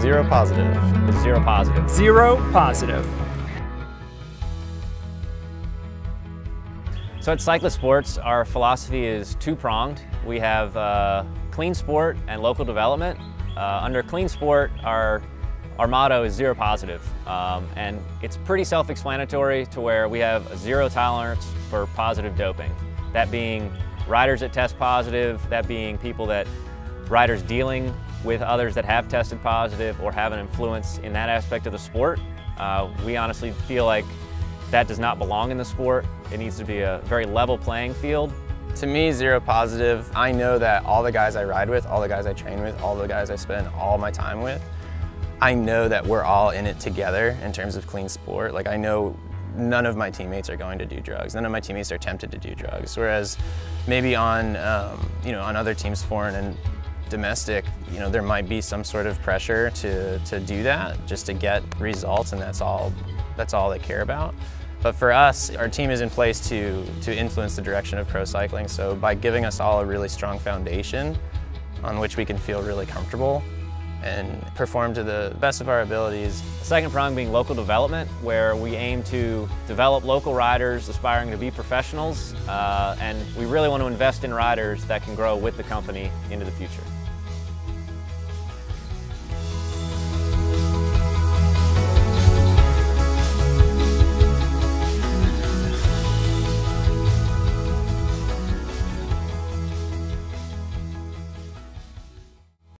Zero positive. Zero positive. Zero positive. So at Cyclus Sports, our philosophy is two-pronged. We have uh, clean sport and local development. Uh, under clean sport, our, our motto is zero positive. Um, and it's pretty self-explanatory to where we have zero tolerance for positive doping. That being riders that test positive, that being people that, riders dealing with others that have tested positive or have an influence in that aspect of the sport. Uh, we honestly feel like that does not belong in the sport. It needs to be a very level playing field. To me, zero positive, I know that all the guys I ride with, all the guys I train with, all the guys I spend all my time with, I know that we're all in it together in terms of clean sport. Like I know none of my teammates are going to do drugs. None of my teammates are tempted to do drugs. Whereas maybe on, um, you know, on other teams, foreign and domestic, you know, there might be some sort of pressure to, to do that just to get results and that's all, that's all they care about. But for us, our team is in place to, to influence the direction of pro cycling. So by giving us all a really strong foundation on which we can feel really comfortable and perform to the best of our abilities. The second prong being local development, where we aim to develop local riders aspiring to be professionals, uh, and we really want to invest in riders that can grow with the company into the future.